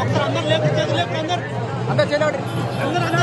అందరూ లేపు చేతులు లేపు అందరూ. అందరూ చేయండి అందరూ.